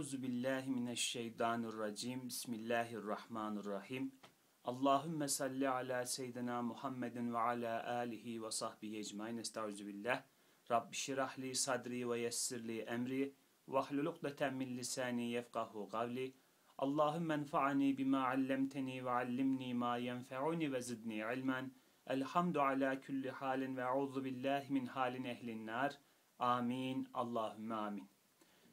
Euzu billahi mineşşeytanirracim. Bismillahirrahmanirrahim. Allahümme salli ala seyyidina Muhammedin ve ala alihi ve sahbihi ecmaîn. Estaizu billah. Rabbi şirahli sadri ve yessirli emri vahlul ukdeten min lisani yefkahu kavli. Allahümme enfa'ni bima allemteni ve allimni ma yenfe'uni ve zidni ilmen. Elhamdu ala kulli halin ve euzu billahi min halin ehlin nar. Amin. Allahümme amin.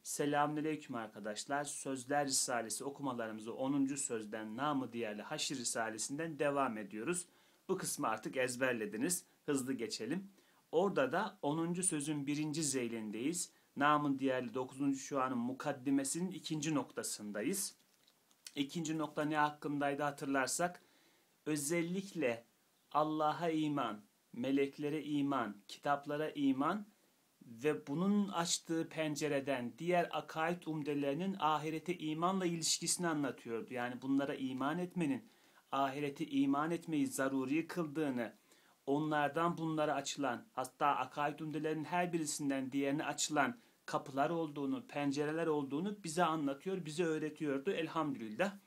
Selamünaleyküm arkadaşlar. Sözler Risalesi okumalarımızı 10. sözden namı diğerli Haşr Risalesinden devam ediyoruz. Bu kısmı artık ezberlediniz. Hızlı geçelim. Orada da 10. sözün 1. zeylindeyiz. Namın diğerli 9. şu anın mukaddimesinin ikinci noktasındayız. İkinci nokta ne hakkındaydı hatırlarsak özellikle Allah'a iman, meleklere iman, kitaplara iman ve bunun açtığı pencereden diğer akaid umdelerinin ahirete imanla ilişkisini anlatıyordu. Yani bunlara iman etmenin ahirete iman etmeyi zaruri kıldığını, onlardan bunlara açılan, hatta akaid umdelerinin her birisinden diğerine açılan kapılar olduğunu, pencereler olduğunu bize anlatıyor, bize öğretiyordu elhamdülillah.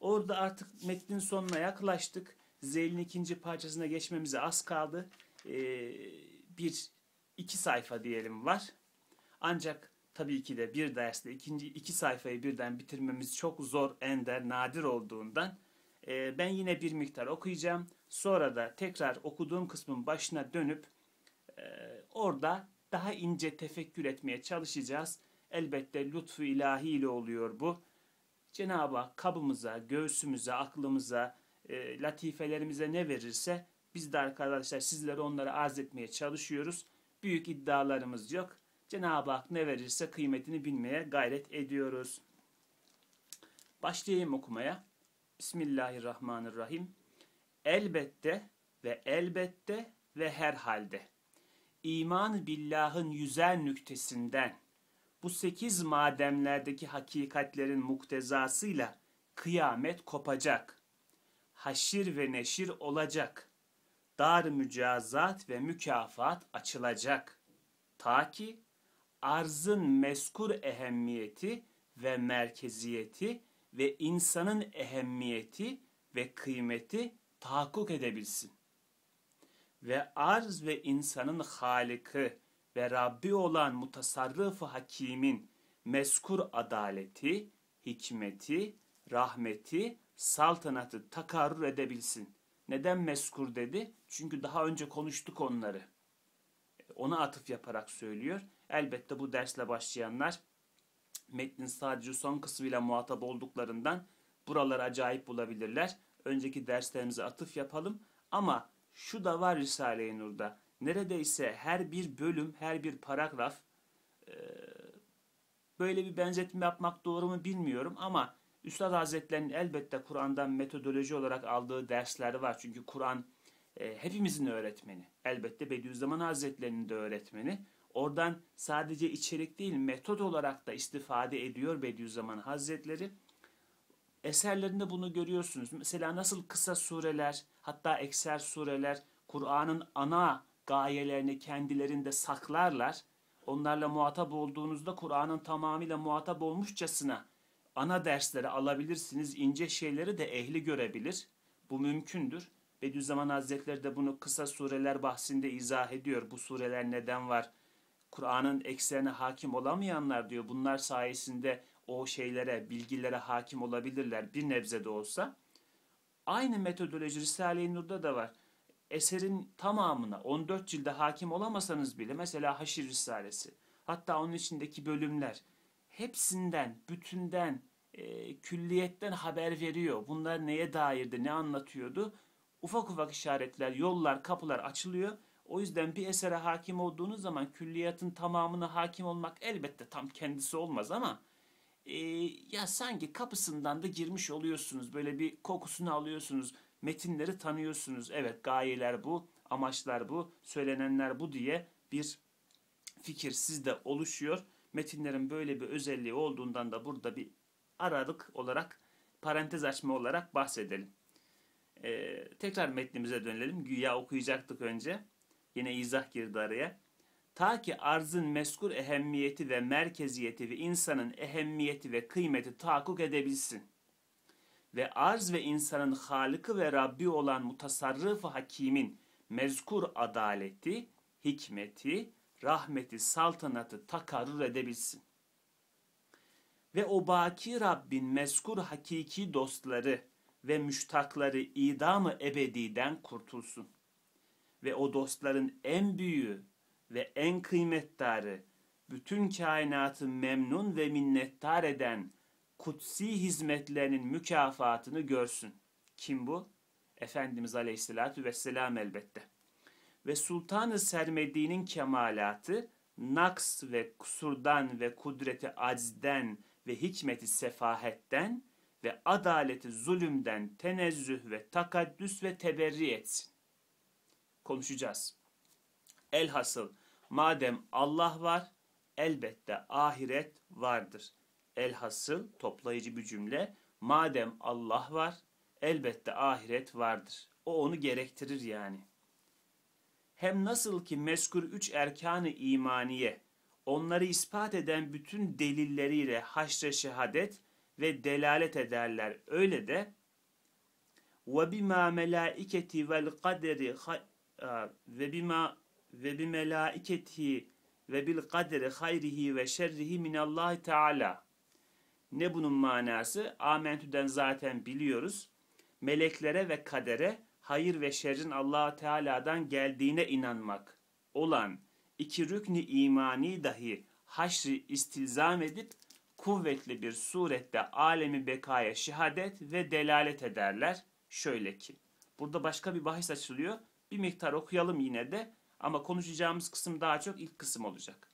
Orada artık metnin sonuna yaklaştık. Zeyl'in ikinci parçasına geçmemize az kaldı. Ee, bir iki sayfa diyelim var. Ancak tabii ki de bir derste ikinci iki sayfayı birden bitirmemiz çok zor, ender, nadir olduğundan e, ben yine bir miktar okuyacağım. Sonra da tekrar okuduğum kısmın başına dönüp e, orada daha ince tefekkür etmeye çalışacağız. Elbette lütfu ilahi ile oluyor bu. Cenab-ı Hak kabımıza, göğsümüze, aklımıza, e, latifelerimize ne verirse biz de arkadaşlar sizlere onları arz etmeye çalışıyoruz. Büyük iddialarımız yok. Cenab-ı Hak ne verirse kıymetini bilmeye gayret ediyoruz. Başlayayım okumaya. Bismillahirrahmanirrahim. Elbette ve elbette ve herhalde iman billahın yüzer nüktesinden bu sekiz mademlerdeki hakikatlerin muktezasıyla kıyamet kopacak. Haşir ve neşir olacak. Dar mücazat ve mükafat açılacak. Ta ki arzın meskur ehemmiyeti ve merkeziyeti ve insanın ehemmiyeti ve kıymeti tahakkuk edebilsin. Ve arz ve insanın haliki ve Rabbi olan mutasarrıf hakimin meskur adaleti, hikmeti, rahmeti, saltanatı takarrur edebilsin. Neden meskur dedi? Çünkü daha önce konuştuk onları. Ona atıf yaparak söylüyor. Elbette bu dersle başlayanlar metnin sadece son kısmıyla muhatap olduklarından buraları acayip bulabilirler. Önceki derslerimize atıf yapalım. Ama şu da var Risale-i Nur'da. Neredeyse her bir bölüm, her bir paragraf e, böyle bir benzetme yapmak doğru mu bilmiyorum ama Üstad Hazretleri'nin elbette Kur'an'dan metodoloji olarak aldığı dersler var. Çünkü Kur'an e, hepimizin öğretmeni. Elbette Bediüzzaman Hazretleri'nin de öğretmeni. Oradan sadece içerik değil metot olarak da istifade ediyor Bediüzzaman Hazretleri. Eserlerinde bunu görüyorsunuz. Mesela nasıl kısa sureler hatta ekser sureler Kur'an'ın ana gayelerini kendilerinde saklarlar. Onlarla muhatap olduğunuzda Kur'an'ın tamamıyla muhatap olmuşçasına ana dersleri alabilirsiniz. ince şeyleri de ehli görebilir. Bu mümkündür. Bediüzzaman Hazretleri de bunu kısa sureler bahsinde izah ediyor. Bu sureler neden var? Kur'an'ın ekserine hakim olamayanlar diyor. Bunlar sayesinde o şeylere, bilgilere hakim olabilirler bir nebze de olsa. Aynı metodoloji Risale-i Nur'da da var. Eserin tamamına 14 cilde hakim olamasanız bile mesela Haşir Risalesi, hatta onun içindeki bölümler hepsinden, bütünden, e, külliyetten haber veriyor. Bunlar neye dairdi, ne anlatıyordu? Ufak ufak işaretler, yollar, kapılar açılıyor. O yüzden bir esere hakim olduğunuz zaman külliyatın tamamına hakim olmak elbette tam kendisi olmaz ama e, ya sanki kapısından da girmiş oluyorsunuz. Böyle bir kokusunu alıyorsunuz. Metinleri tanıyorsunuz. Evet gayeler bu, amaçlar bu, söylenenler bu diye bir fikir sizde oluşuyor. Metinlerin böyle bir özelliği olduğundan da burada bir aralık olarak parantez açma olarak bahsedelim. Ee, tekrar metnimize dönelim. Güya okuyacaktık önce. Yine izah girdi araya. Ta ki arzın meskur ehemmiyeti ve merkeziyeti ve insanın ehemmiyeti ve kıymeti tahakkuk edebilsin. Ve arz ve insanın halıkı ve Rabbi olan mutasarrıf hakimin mezkur adaleti, hikmeti, rahmeti, saltanatı takarrur edebilsin. Ve o baki Rabbin mezkur hakiki dostları ve müştakları idamı ebediden kurtulsun. Ve o dostların en büyüğü ve en kıymetdarı, bütün kainatı memnun ve minnettar eden kutsi hizmetlerinin mükafatını görsün. Kim bu? Efendimiz Aleyhisselatü Vesselam elbette. Ve Sultanı Sermedi'nin kemalatı, naks ve kusurdan ve kudreti aczden ve hikmeti sefahetten ve adaleti zulümden tenezzüh ve takaddüs ve teberri etsin. Konuşacağız. Elhasıl madem Allah var elbette ahiret vardır. Elhasıl toplayıcı bir cümle madem Allah var elbette ahiret vardır. O onu gerektirir yani. Hem nasıl ki meskur üç erkanı imaniye onları ispat eden bütün delilleriyle haşre şehadet ve delalet ederler. Öyle de ve bima melaiketi vel kaderi ve bima ve bi melaiketihi ve bil kaderi hayrihi ve şerrihi minallahi teala. Ne bunun manası? Amentü'den zaten biliyoruz. Meleklere ve kadere hayır ve şerrin allah Teala'dan geldiğine inanmak olan iki rükni imani dahi haşri istilzam edip kuvvetli bir surette alemi bekaya şehadet ve delalet ederler. Şöyle ki, burada başka bir bahis açılıyor. Bir miktar okuyalım yine de ama konuşacağımız kısım daha çok ilk kısım olacak.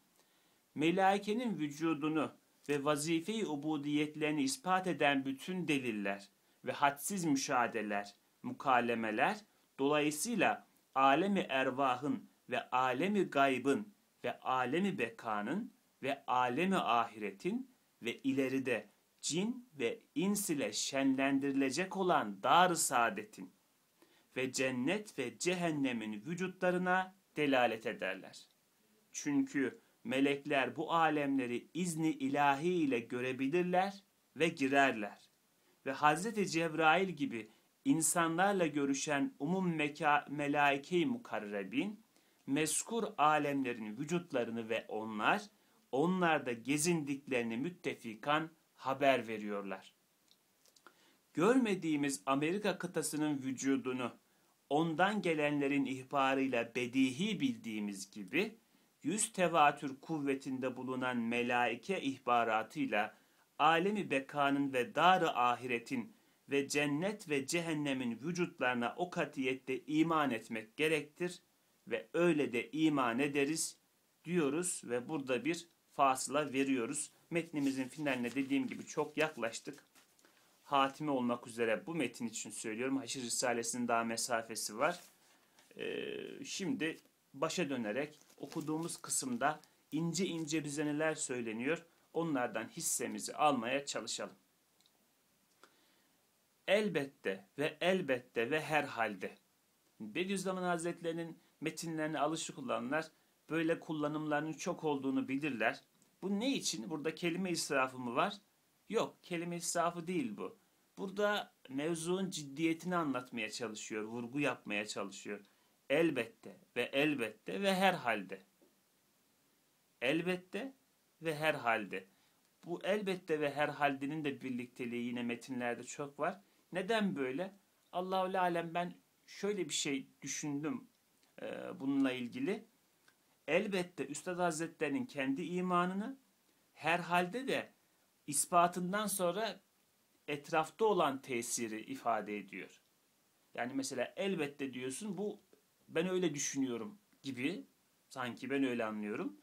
Melaikenin vücudunu ve vazife-i ubudiyetlerini ispat eden bütün deliller ve hadsiz müşahedeler, mukalemeler dolayısıyla alemi ervahın ve alemi gaybın ve alemi bekanın ve alemi ahiretin ve ileride cin ve ins ile şenlendirilecek olan dar saadetin ve cennet ve cehennemin vücutlarına delalet ederler. Çünkü melekler bu alemleri izni ilahi ile görebilirler ve girerler. Ve Hazreti Cebrail gibi insanlarla görüşen umum meka, melaike-i mukarrebin, meskur alemlerin vücutlarını ve onlar, onlarda gezindiklerini müttefikan haber veriyorlar. Görmediğimiz Amerika kıtasının vücudunu ondan gelenlerin ihbarıyla bedihi bildiğimiz gibi, yüz tevatür kuvvetinde bulunan melaike ihbaratıyla alemi bekanın ve dar ahiretin ve cennet ve cehennemin vücutlarına o katiyette iman etmek gerektir ve öyle de iman ederiz diyoruz ve burada bir fasıla veriyoruz. Metnimizin finaline dediğim gibi çok yaklaştık. Hatime olmak üzere bu metin için söylüyorum. Haşir Risalesi'nin daha mesafesi var. Ee, şimdi başa dönerek okuduğumuz kısımda ince ince bize neler söyleniyor onlardan hissemizi almaya çalışalım. Elbette ve elbette ve herhalde. Bediüzzaman Hazretlerinin metinlerini alışık olanlar böyle kullanımlarının çok olduğunu bilirler. Bu ne için? Burada kelime israfı mı var? Yok, kelime israfı değil bu. Burada mevzuun ciddiyetini anlatmaya çalışıyor, vurgu yapmaya çalışıyor. Elbette ve elbette ve herhalde. Elbette ve herhalde. Bu elbette ve herhaldenin de birlikteliği yine metinlerde çok var. Neden böyle? Allahu alem ben şöyle bir şey düşündüm bununla ilgili. Elbette Üstad Hazretlerinin kendi imanını herhalde de ispatından sonra etrafta olan tesiri ifade ediyor. Yani mesela elbette diyorsun bu ben öyle düşünüyorum gibi sanki ben öyle anlıyorum.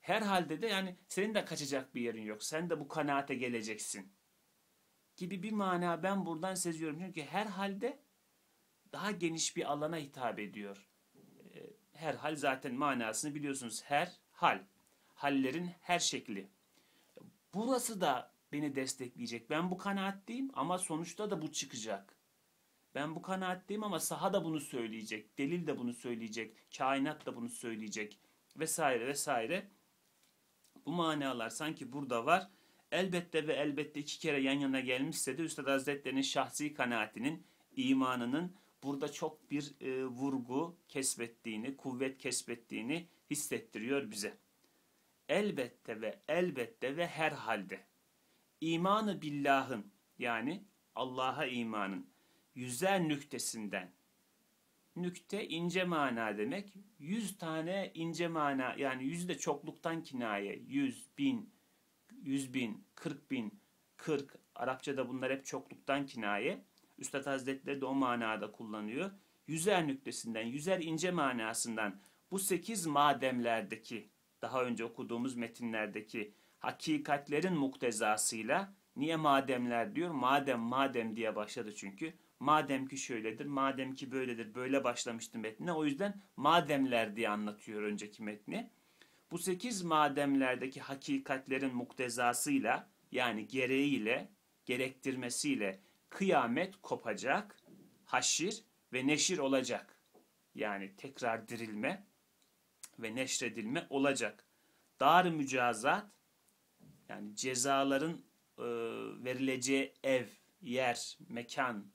Herhalde de yani senin de kaçacak bir yerin yok. Sen de bu kanaate geleceksin. Gibi bir mana ben buradan seziyorum. Çünkü herhalde daha geniş bir alana hitap ediyor. Her hal zaten manasını biliyorsunuz. Her hal. Hallerin her şekli. Burası da beni destekleyecek. Ben bu kanaatteyim ama sonuçta da bu çıkacak. Ben bu kanaatteyim ama saha da bunu söyleyecek. Delil de bunu söyleyecek. Kainat da bunu söyleyecek vesaire vesaire. Bu manalar sanki burada var. Elbette ve elbette iki kere yan yana gelmişse de Üstad Hazretleri'nin şahsi kanaatinin, imanının burada çok bir e, vurgu kesbettiğini, kuvvet kesbettiğini hissettiriyor bize. Elbette ve elbette ve herhalde imanı billahın yani Allah'a imanın yüzer nüktesinden nükte ince mana demek. Yüz tane ince mana yani yüz de çokluktan kinaye. Yüz, bin, yüz bin, kırk bin, kırk. Arapçada bunlar hep çokluktan kinaye. Üstad Hazretleri de o manada kullanıyor. Yüzer nüktesinden, yüzer ince manasından bu sekiz mademlerdeki, daha önce okuduğumuz metinlerdeki hakikatlerin muktezasıyla, niye mademler diyor? Madem, madem diye başladı çünkü. Madem ki şöyledir, madem ki böyledir, böyle başlamıştı metne. O yüzden mademler diye anlatıyor önceki metni. Bu sekiz mademlerdeki hakikatlerin muktezasıyla, yani gereğiyle, gerektirmesiyle kıyamet kopacak, haşir ve neşir olacak. Yani tekrar dirilme ve neşredilme olacak. Dar mücazat yani cezaların e, verileceği ev, yer, mekan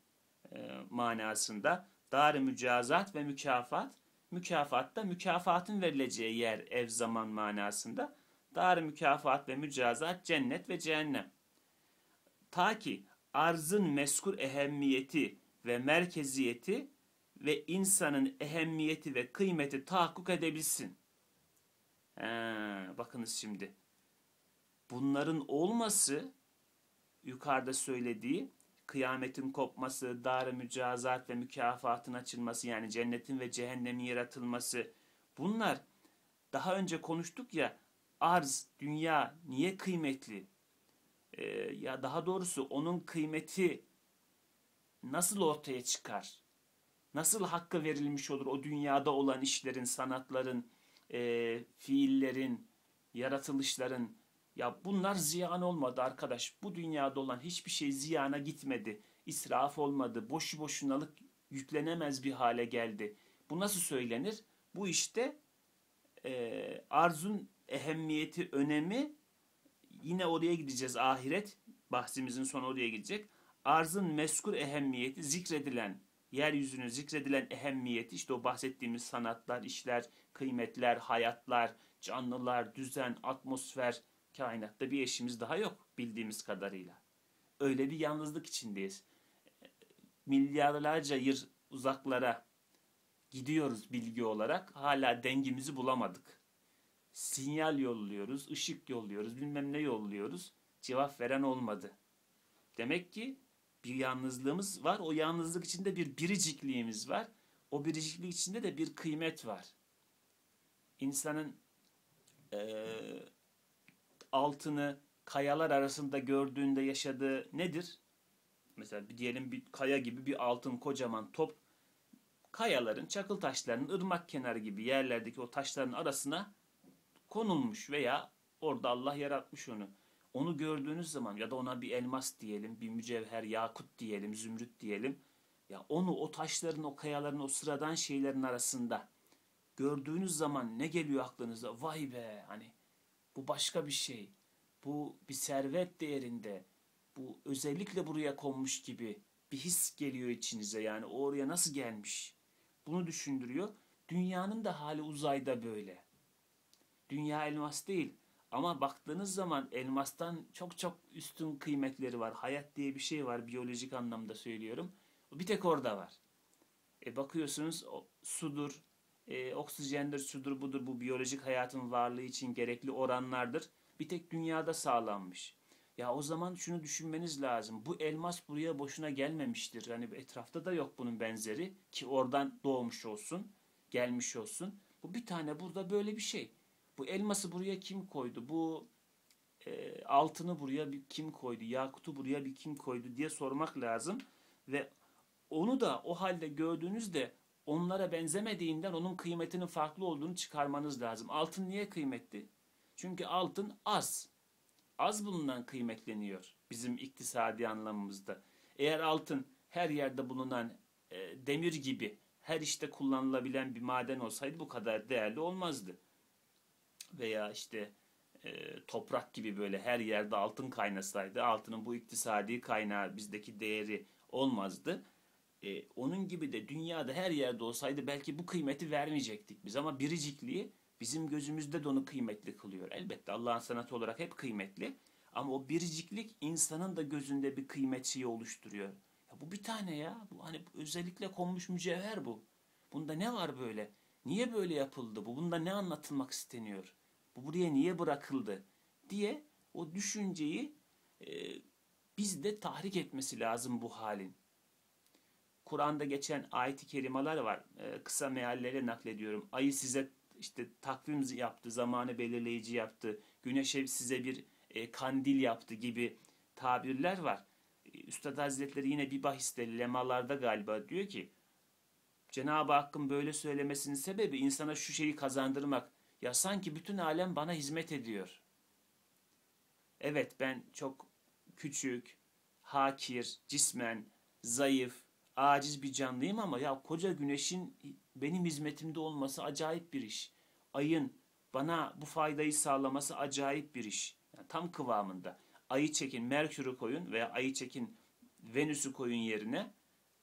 e, manasında dar mücazat ve mükafat mükafatta mükafatın verileceği yer, ev, zaman manasında dar mükafat ve mücazat cennet ve cehennem. Ta ki arzın meskur ehemmiyeti ve merkeziyeti ve insanın ehemmiyeti ve kıymeti tahakkuk edebilsin. He, bakınız şimdi. Bunların olması yukarıda söylediği kıyametin kopması, dar mücazat ve mükafatın açılması yani cennetin ve cehennemin yaratılması bunlar daha önce konuştuk ya arz, dünya niye kıymetli? Ee, ya daha doğrusu onun kıymeti nasıl ortaya çıkar? Nasıl hakkı verilmiş olur o dünyada olan işlerin, sanatların, e, fiillerin, yaratılışların? Ya bunlar ziyan olmadı arkadaş. Bu dünyada olan hiçbir şey ziyana gitmedi. İsraf olmadı. Boşu boşunalık yüklenemez bir hale geldi. Bu nasıl söylenir? Bu işte e, arzun ehemmiyeti, önemi yine oraya gideceğiz ahiret. Bahsimizin sonu oraya gidecek. Arzın meskur ehemmiyeti zikredilen, yeryüzünün zikredilen ehemmiyeti işte o bahsettiğimiz sanatlar, işler, kıymetler, hayatlar, canlılar, düzen, atmosfer, kainatta bir eşimiz daha yok bildiğimiz kadarıyla. Öyle bir yalnızlık içindeyiz. Milyarlarca yıl uzaklara gidiyoruz bilgi olarak. Hala dengimizi bulamadık. Sinyal yolluyoruz, ışık yolluyoruz, bilmem ne yolluyoruz. Cevap veren olmadı. Demek ki bir yalnızlığımız var. O yalnızlık içinde bir biricikliğimiz var. O biriciklik içinde de bir kıymet var. İnsanın e, altını kayalar arasında gördüğünde yaşadığı nedir? Mesela diyelim bir kaya gibi bir altın kocaman top kayaların, çakıl taşlarının ırmak kenarı gibi yerlerdeki o taşların arasına konulmuş veya orada Allah yaratmış onu. Onu gördüğünüz zaman ya da ona bir elmas diyelim, bir mücevher, yakut diyelim, zümrüt diyelim. Ya onu o taşların, o kayaların, o sıradan şeylerin arasında gördüğünüz zaman ne geliyor aklınıza? Vay be hani bu başka bir şey. Bu bir servet değerinde. Bu özellikle buraya konmuş gibi bir his geliyor içinize. Yani oraya nasıl gelmiş? Bunu düşündürüyor. Dünyanın da hali uzayda böyle. Dünya elmas değil. Ama baktığınız zaman elmastan çok çok üstün kıymetleri var. Hayat diye bir şey var biyolojik anlamda söylüyorum. Bir tek orada var. E bakıyorsunuz o, sudur, e, oksijendir, sudur budur bu biyolojik hayatın varlığı için gerekli oranlardır. Bir tek dünyada sağlanmış. Ya o zaman şunu düşünmeniz lazım. Bu elmas buraya boşuna gelmemiştir. Yani etrafta da yok bunun benzeri ki oradan doğmuş olsun, gelmiş olsun. Bu bir tane burada böyle bir şey. Bu elması buraya kim koydu? Bu e, altını buraya bir kim koydu? Yakutu buraya bir kim koydu diye sormak lazım. Ve onu da o halde gördüğünüzde onlara benzemediğinden onun kıymetinin farklı olduğunu çıkarmanız lazım. Altın niye kıymetli? Çünkü altın az. Az bulunan kıymetleniyor bizim iktisadi anlamımızda. Eğer altın her yerde bulunan e, demir gibi her işte kullanılabilen bir maden olsaydı bu kadar değerli olmazdı. Veya işte e, toprak gibi böyle her yerde altın kaynasaydı altının bu iktisadi kaynağı bizdeki değeri olmazdı. E, onun gibi de dünyada her yerde olsaydı belki bu kıymeti vermeyecektik biz ama biricikliği bizim gözümüzde de onu kıymetli kılıyor. Elbette Allah'ın sanatı olarak hep kıymetli ama o biriciklik insanın da gözünde bir kıymet şeyi oluşturuyor. Ya bu bir tane ya. Bu hani özellikle konmuş mücevher bu. Bunda ne var böyle? Niye böyle yapıldı? Bu bunda ne anlatılmak isteniyor? Bu buraya niye bırakıldı? diye o düşünceyi e, bizde tahrik etmesi lazım bu halin. Kur'an'da geçen ayet-i kerimeler var. E, kısa mealleri naklediyorum. Ayı size işte takvim yaptı, zamanı belirleyici yaptı. Güneşe size bir e, kandil yaptı gibi tabirler var. E, Üstad Hazretleri yine bir bahiste lemalarda galiba diyor ki Cenab-ı Hakk'ın böyle söylemesinin sebebi insana şu şeyi kazandırmak. Ya sanki bütün alem bana hizmet ediyor. Evet ben çok küçük, hakir, cismen, zayıf, aciz bir canlıyım ama ya koca güneşin benim hizmetimde olması acayip bir iş. Ayın bana bu faydayı sağlaması acayip bir iş. Yani tam kıvamında. Ayı çekin, Merkür'ü koyun veya ayı çekin, Venüs'ü koyun yerine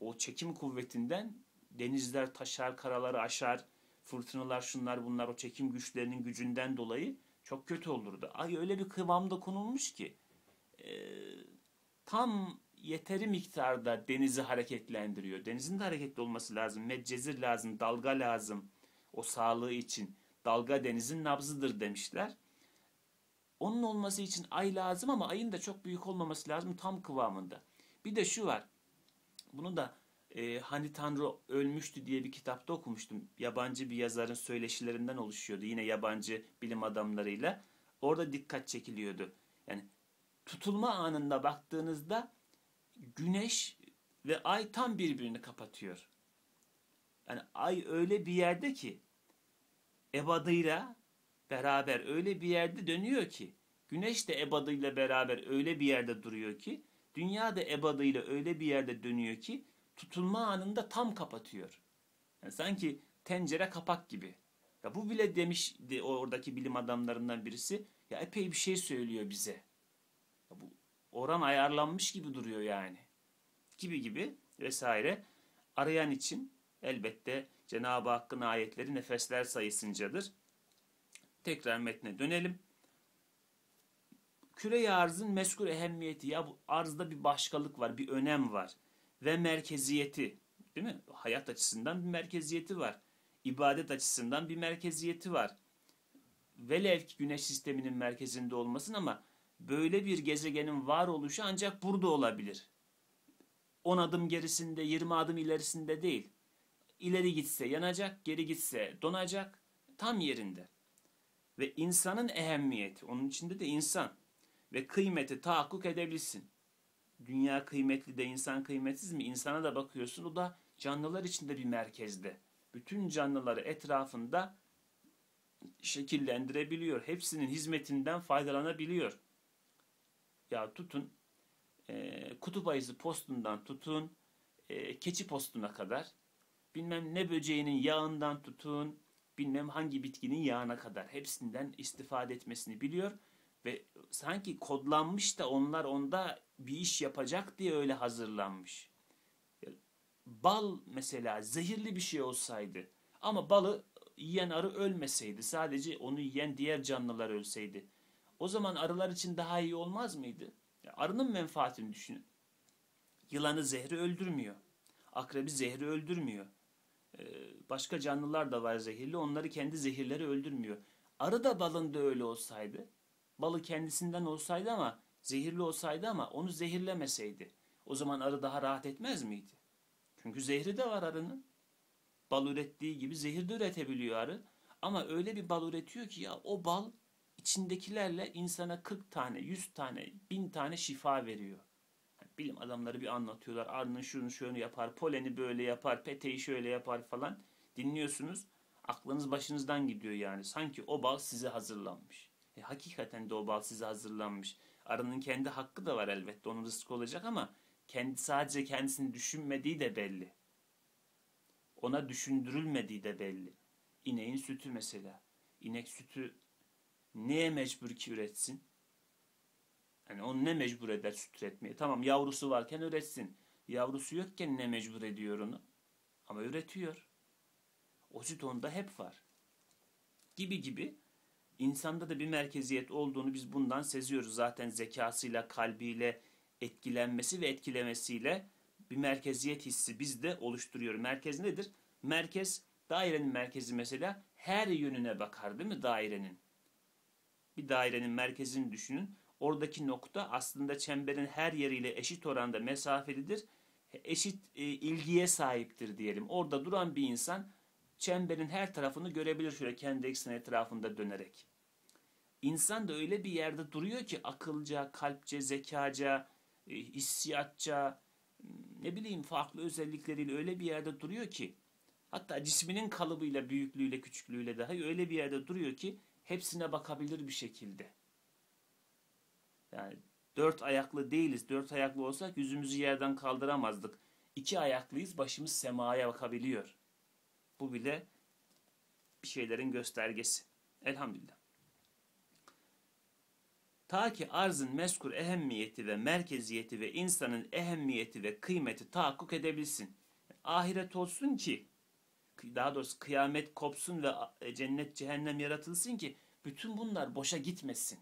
o çekim kuvvetinden denizler taşar, karaları aşar, fırtınalar şunlar bunlar o çekim güçlerinin gücünden dolayı çok kötü olurdu. Ay öyle bir kıvamda konulmuş ki e, tam yeteri miktarda denizi hareketlendiriyor. Denizin de hareketli olması lazım. Medcezir lazım, dalga lazım. O sağlığı için. Dalga denizin nabzıdır demişler. Onun olması için ay lazım ama ayın da çok büyük olmaması lazım tam kıvamında. Bir de şu var. Bunu da e, Hani Tanrı ölmüştü diye bir kitapta okumuştum. Yabancı bir yazarın söyleşilerinden oluşuyordu. Yine yabancı bilim adamlarıyla. Orada dikkat çekiliyordu. Yani tutulma anında baktığınızda güneş ve ay tam birbirini kapatıyor. Yani ay öyle bir yerde ki ebadıyla beraber öyle bir yerde dönüyor ki güneş de ebadıyla beraber öyle bir yerde duruyor ki dünya da ebadıyla öyle bir yerde dönüyor ki tutulma anında tam kapatıyor. Yani sanki tencere kapak gibi. Ya bu bile demiş oradaki bilim adamlarından birisi ya epey bir şey söylüyor bize. Ya bu oran ayarlanmış gibi duruyor yani. Gibi gibi vesaire. Arayan için elbette Cenab-ı Hakk'ın ayetleri nefesler sayısıncadır. Tekrar metne dönelim. Küre arzın meskul ehemmiyeti ya bu arzda bir başkalık var, bir önem var ve merkeziyeti. Değil mi? Hayat açısından bir merkeziyeti var. İbadet açısından bir merkeziyeti var. Velev ki güneş sisteminin merkezinde olmasın ama böyle bir gezegenin var oluşu ancak burada olabilir. 10 adım gerisinde, 20 adım ilerisinde değil. İleri gitse yanacak, geri gitse donacak. Tam yerinde. Ve insanın ehemmiyeti, onun içinde de insan ve kıymeti tahakkuk edebilsin. Dünya kıymetli de insan kıymetsiz mi? İnsana da bakıyorsun o da canlılar içinde bir merkezde. Bütün canlıları etrafında şekillendirebiliyor. Hepsinin hizmetinden faydalanabiliyor. Ya tutun e, kutup ayısı postundan tutun e, keçi postuna kadar bilmem ne böceğinin yağından tutun bilmem hangi bitkinin yağına kadar hepsinden istifade etmesini biliyor ve sanki kodlanmış da onlar onda bir iş yapacak diye öyle hazırlanmış. Bal mesela zehirli bir şey olsaydı ama balı yiyen arı ölmeseydi sadece onu yiyen diğer canlılar ölseydi o zaman arılar için daha iyi olmaz mıydı? Arının menfaatini düşünün. Yılanı zehri öldürmüyor. Akrebi zehri öldürmüyor. Ee, başka canlılar da var zehirli. Onları kendi zehirleri öldürmüyor. Arı da balında öyle olsaydı. Balı kendisinden olsaydı ama zehirli olsaydı ama onu zehirlemeseydi. O zaman arı daha rahat etmez miydi? Çünkü zehri de var arının. Bal ürettiği gibi zehir de üretebiliyor arı. Ama öyle bir bal üretiyor ki ya o bal içindekilerle insana 40 tane, 100 tane, 1000 tane şifa veriyor. bilim adamları bir anlatıyorlar. Arının şunu şunu yapar, poleni böyle yapar, peteği şöyle yapar falan. Dinliyorsunuz. Aklınız başınızdan gidiyor yani. Sanki o bal size hazırlanmış. E, hakikaten bal size hazırlanmış. Arının kendi hakkı da var elbette. Onun rızkı olacak ama kendi sadece kendisini düşünmediği de belli. Ona düşündürülmediği de belli. İneğin sütü mesela. İnek sütü Neye mecbur ki üretsin? Yani onu ne mecbur eder süt üretmeye? Tamam yavrusu varken üretsin. Yavrusu yokken ne mecbur ediyor onu? Ama üretiyor. O süt onda hep var. Gibi gibi insanda da bir merkeziyet olduğunu biz bundan seziyoruz. Zaten zekasıyla, kalbiyle, etkilenmesi ve etkilemesiyle bir merkeziyet hissi bizde oluşturuyor. Merkez nedir? Merkez, dairenin merkezi mesela her yönüne bakar değil mi dairenin? Bir dairenin merkezini düşünün. Oradaki nokta aslında çemberin her yeriyle eşit oranda mesafelidir. Eşit e, ilgiye sahiptir diyelim. Orada duran bir insan çemberin her tarafını görebilir şöyle kendi ekseni etrafında dönerek. İnsan da öyle bir yerde duruyor ki akılca, kalpçe, zekaca, e, hissiyatça, ne bileyim farklı özellikleriyle öyle bir yerde duruyor ki hatta cisminin kalıbıyla, büyüklüğüyle, küçüklüğüyle dahi öyle bir yerde duruyor ki hepsine bakabilir bir şekilde. Yani dört ayaklı değiliz. Dört ayaklı olsak yüzümüzü yerden kaldıramazdık. İki ayaklıyız, başımız semaya bakabiliyor. Bu bile bir şeylerin göstergesi. Elhamdülillah. Ta ki arzın meskur ehemmiyeti ve merkeziyeti ve insanın ehemmiyeti ve kıymeti tahakkuk edebilsin. Ahiret olsun ki, daha doğrusu kıyamet kopsun ve e, cennet cehennem yaratılsın ki bütün bunlar boşa gitmesin.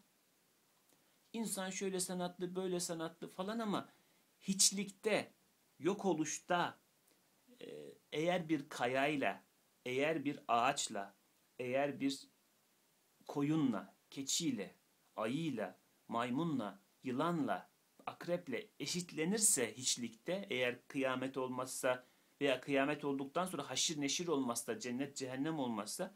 İnsan şöyle sanatlı, böyle sanatlı falan ama hiçlikte, yok oluşta eğer bir kayayla, eğer bir ağaçla, eğer bir koyunla, keçiyle, ayıyla, maymunla, yılanla, akreple eşitlenirse hiçlikte eğer kıyamet olmazsa veya kıyamet olduktan sonra haşir neşir olmazsa, cennet cehennem olmazsa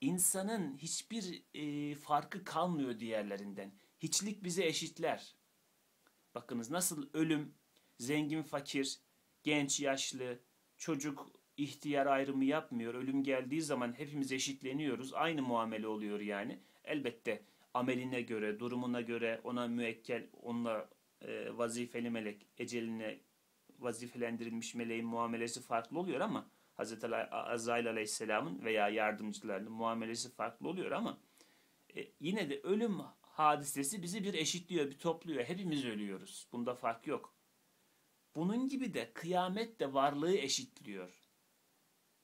insanın hiçbir e, farkı kalmıyor diğerlerinden. Hiçlik bizi eşitler. Bakınız nasıl ölüm, zengin fakir, genç yaşlı, çocuk ihtiyar ayrımı yapmıyor. Ölüm geldiği zaman hepimiz eşitleniyoruz. Aynı muamele oluyor yani. Elbette ameline göre, durumuna göre ona müekkel, onunla e, vazifeli melek, eceline vazifelendirilmiş meleğin muamelesi farklı oluyor ama Hz. Azrail Aleyhisselam'ın veya yardımcılarının muamelesi farklı oluyor ama e, yine de ölüm hadisesi bizi bir eşitliyor, bir topluyor. Hepimiz ölüyoruz. Bunda fark yok. Bunun gibi de kıyamet de varlığı eşitliyor.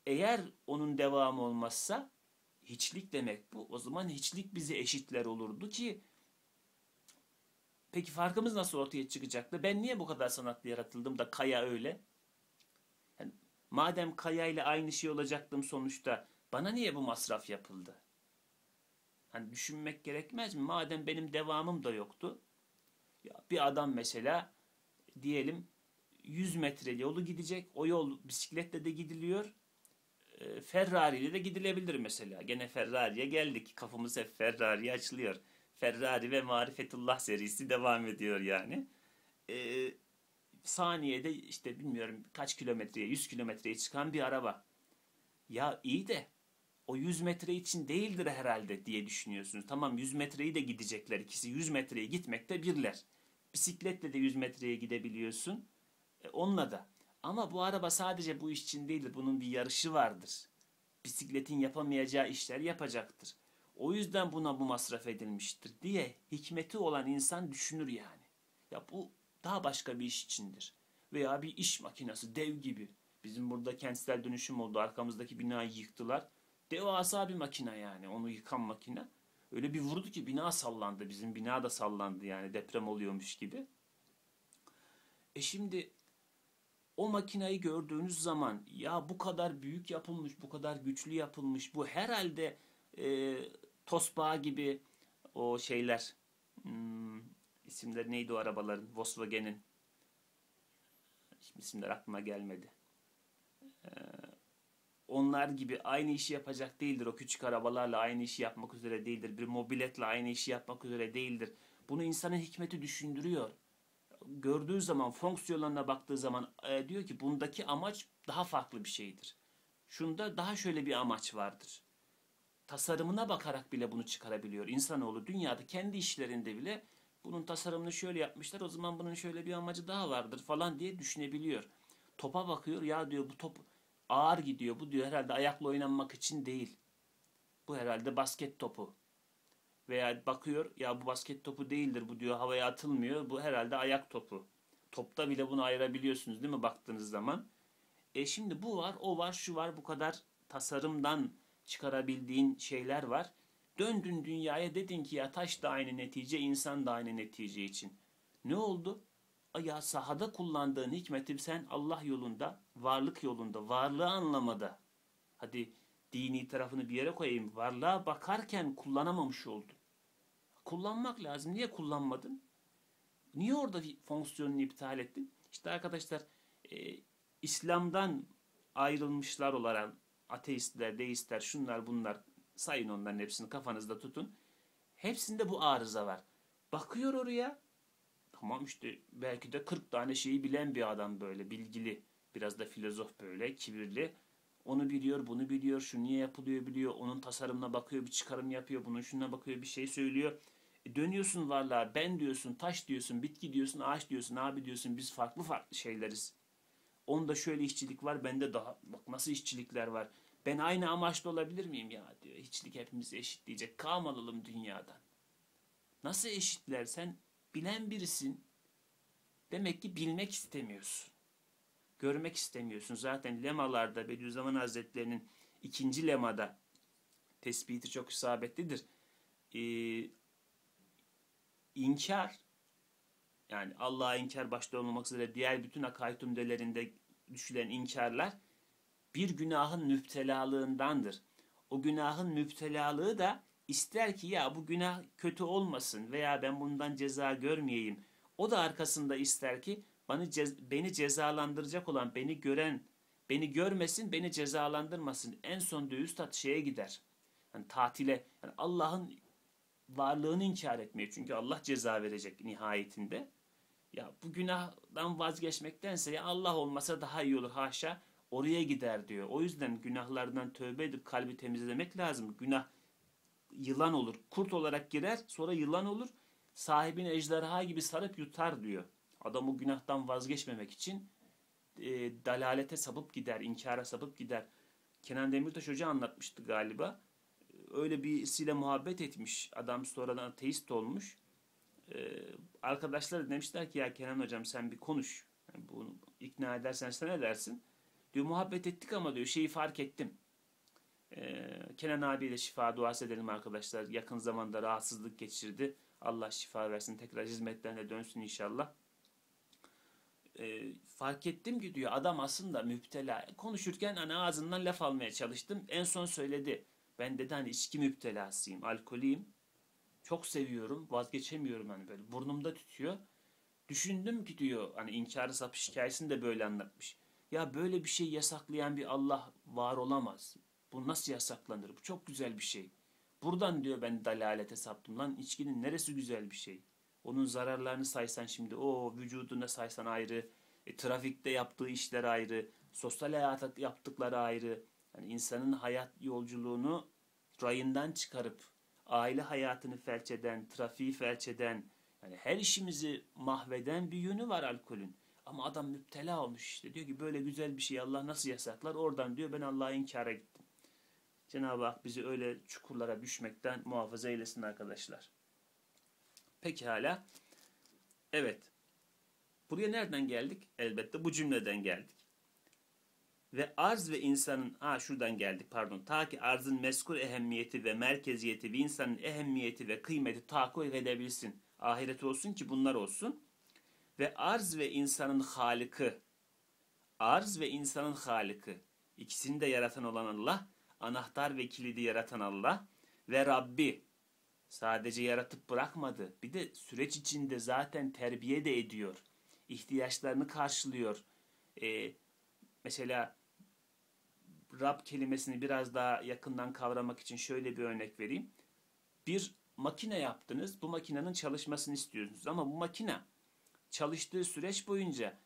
Eğer onun devamı olmazsa hiçlik demek bu. O zaman hiçlik bizi eşitler olurdu ki peki farkımız nasıl ortaya çıkacaktı? Ben niye bu kadar sanatlı yaratıldım da kaya öyle? Yani madem kaya ile aynı şey olacaktım sonuçta bana niye bu masraf yapıldı? Hani düşünmek gerekmez mi? Madem benim devamım da yoktu. Ya bir adam mesela diyelim 100 metre yolu gidecek. O yol bisikletle de gidiliyor. E, Ferrari ile de gidilebilir mesela. Gene Ferrari'ye geldik. Kafamız hep Ferrari'ye açılıyor. Ferrari ve Marifetullah serisi devam ediyor yani. E, saniyede işte bilmiyorum kaç kilometreye, 100 kilometreye çıkan bir araba. Ya iyi de o 100 metre için değildir herhalde diye düşünüyorsunuz. Tamam 100 metreyi de gidecekler. İkisi 100 metreye gitmekte birler. Bisikletle de 100 metreye gidebiliyorsun. E, onunla da. Ama bu araba sadece bu iş için değildir. Bunun bir yarışı vardır. Bisikletin yapamayacağı işler yapacaktır. O yüzden buna bu masraf edilmiştir diye hikmeti olan insan düşünür yani. Ya bu daha başka bir iş içindir. Veya bir iş makinesi dev gibi. Bizim burada kentsel dönüşüm oldu. Arkamızdaki binayı yıktılar. Devasa bir makine yani. Onu yıkan makine. Öyle bir vurdu ki bina sallandı. Bizim bina da sallandı yani deprem oluyormuş gibi. E şimdi o makineyi gördüğünüz zaman ya bu kadar büyük yapılmış, bu kadar güçlü yapılmış, bu herhalde e, Tosbağa gibi o şeyler hmm, isimleri neydi o arabaların Volkswagen'in isimler aklıma gelmedi. Ee, onlar gibi aynı işi yapacak değildir. O küçük arabalarla aynı işi yapmak üzere değildir. Bir mobiletle aynı işi yapmak üzere değildir. Bunu insanın hikmeti düşündürüyor gördüğü zaman, fonksiyonlarına baktığı zaman e, diyor ki bundaki amaç daha farklı bir şeydir. Şunda daha şöyle bir amaç vardır. Tasarımına bakarak bile bunu çıkarabiliyor. İnsanoğlu dünyada kendi işlerinde bile bunun tasarımını şöyle yapmışlar o zaman bunun şöyle bir amacı daha vardır falan diye düşünebiliyor. Topa bakıyor ya diyor bu top ağır gidiyor bu diyor herhalde ayakla oynanmak için değil. Bu herhalde basket topu. Veya bakıyor ya bu basket topu değildir bu diyor havaya atılmıyor. Bu herhalde ayak topu. Topta bile bunu ayırabiliyorsunuz değil mi baktığınız zaman? E şimdi bu var, o var, şu var bu kadar tasarımdan çıkarabildiğin şeyler var. Döndün dünyaya dedin ki ya taş da aynı netice, insan da aynı netice için. Ne oldu? Ya sahada kullandığın hikmeti sen Allah yolunda, varlık yolunda, varlığı anlamada. Hadi dini tarafını bir yere koyayım. Varlığa bakarken kullanamamış oldun. Kullanmak lazım. Niye kullanmadın? Niye orada fonksiyonunu iptal ettin? İşte arkadaşlar e, İslam'dan ayrılmışlar olarak ateistler, deistler, şunlar bunlar sayın onların hepsini kafanızda tutun. Hepsinde bu arıza var. Bakıyor oraya. Tamam işte belki de 40 tane şeyi bilen bir adam böyle bilgili. Biraz da filozof böyle kibirli. Onu biliyor, bunu biliyor, şu niye yapılıyor biliyor. Onun tasarımına bakıyor, bir çıkarım yapıyor. Bunun şuna bakıyor, bir şey söylüyor. E dönüyorsun varlığa ben diyorsun, taş diyorsun, bitki diyorsun, ağaç diyorsun, abi diyorsun. Biz farklı farklı şeyleriz. Onda şöyle işçilik var, bende daha bak nasıl işçilikler var. Ben aynı amaçlı olabilir miyim ya diyor. Hiçlik hepimizi eşitleyecek. Kalmalım dünyadan. Nasıl eşitler? Sen bilen birisin. Demek ki bilmek istemiyorsun. Görmek istemiyorsun. Zaten lemalarda Bediüzzaman Hazretleri'nin ikinci lemada tespiti çok isabetlidir. Ee, inkar yani Allah'a inkar başta olmamak üzere diğer bütün akaid ümdelerinde düşülen inkarlar bir günahın müptelalığındandır. O günahın müptelalığı da ister ki ya bu günah kötü olmasın veya ben bundan ceza görmeyeyim. O da arkasında ister ki beni, cez beni cezalandıracak olan beni gören beni görmesin beni cezalandırmasın. En son diyor üstad şeye gider. Yani tatile yani Allah'ın varlığını inkar etmeye. Çünkü Allah ceza verecek nihayetinde. Ya bu günahdan vazgeçmektense ya Allah olmasa daha iyi olur haşa oraya gider diyor. O yüzden günahlardan tövbe edip kalbi temizlemek lazım. Günah yılan olur. Kurt olarak girer sonra yılan olur. Sahibini ejderha gibi sarıp yutar diyor. Adam o günahtan vazgeçmemek için e, dalalete sapıp gider, inkara sapıp gider. Kenan Demirtaş Hoca anlatmıştı galiba. Öyle birisiyle muhabbet etmiş. Adam sonradan ateist olmuş. Ee, arkadaşlar demişler ki ya Kenan Hocam sen bir konuş. Yani bunu ikna edersen sen ne dersin? Diyor muhabbet ettik ama diyor şeyi fark ettim. Ee, Kenan abiyle şifa duası edelim arkadaşlar. Yakın zamanda rahatsızlık geçirdi. Allah şifa versin. Tekrar hizmetlerine dönsün inşallah. Ee, fark ettim ki diyor adam aslında müptela. Konuşurken hani ağzından laf almaya çalıştım. En son söyledi. Ben dedi hani içki müptelasıyım. Alkoliyim. Çok seviyorum. Vazgeçemiyorum hani böyle. Burnumda tütüyor. Düşündüm ki diyor hani inkarı sapış hikayesini de böyle anlatmış. Ya böyle bir şey yasaklayan bir Allah var olamaz. Bu nasıl yasaklanır? Bu çok güzel bir şey. Buradan diyor ben dalalete saptım. Lan içkinin neresi güzel bir şey? Onun zararlarını saysan şimdi o vücuduna saysan ayrı. E, trafikte yaptığı işler ayrı. Sosyal hayata yaptıkları ayrı. Yani insanın hayat yolculuğunu rayından çıkarıp aile hayatını felç eden, trafiği felç eden, yani her işimizi mahveden bir yönü var alkolün. Ama adam müptela olmuş işte. Diyor ki böyle güzel bir şey Allah nasıl yasaklar? Oradan diyor ben Allah'a inkara gittim. Cenab-ı Hak bizi öyle çukurlara düşmekten muhafaza eylesin arkadaşlar. Peki hala. Evet. Buraya nereden geldik? Elbette bu cümleden geldik. Ve arz ve insanın, ha şuradan geldik pardon. Ta ki arzın meskur ehemmiyeti ve merkeziyeti ve insanın ehemmiyeti ve kıymeti tahakkuk edebilsin. Ahiret olsun ki bunlar olsun. Ve arz ve insanın halikı, arz ve insanın halikı, ikisini de yaratan olan Allah, anahtar ve kilidi yaratan Allah ve Rabbi sadece yaratıp bırakmadı. Bir de süreç içinde zaten terbiye de ediyor. ihtiyaçlarını karşılıyor. Ee, mesela Rab kelimesini biraz daha yakından kavramak için şöyle bir örnek vereyim. Bir makine yaptınız. Bu makinenin çalışmasını istiyorsunuz ama bu makine çalıştığı süreç boyunca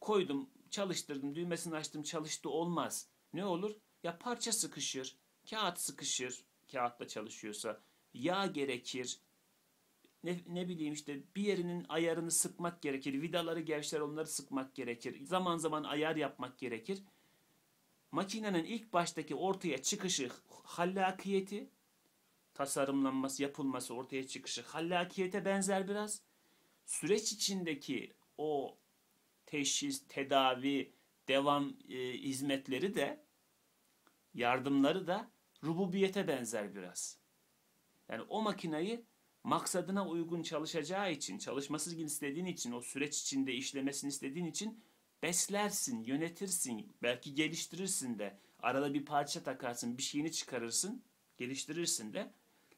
koydum, çalıştırdım, düğmesini açtım, çalıştı olmaz. Ne olur? Ya parça sıkışır, kağıt sıkışır, kağıtta çalışıyorsa, yağ gerekir, ne, ne bileyim işte bir yerinin ayarını sıkmak gerekir, vidaları gevşer onları sıkmak gerekir, zaman zaman ayar yapmak gerekir. Makinenin ilk baştaki ortaya çıkışı hallakiyeti tasarımlanması, yapılması, ortaya çıkışı hallakiyete benzer biraz. Süreç içindeki o teşhis, tedavi, devam e, hizmetleri de yardımları da rububiyete benzer biraz. Yani o makinayı maksadına uygun çalışacağı için, çalışması istediğin için, o süreç içinde işlemesini istediğin için beslersin, yönetirsin, belki geliştirirsin de. Arada bir parça takarsın, bir şeyini çıkarırsın, geliştirirsin de.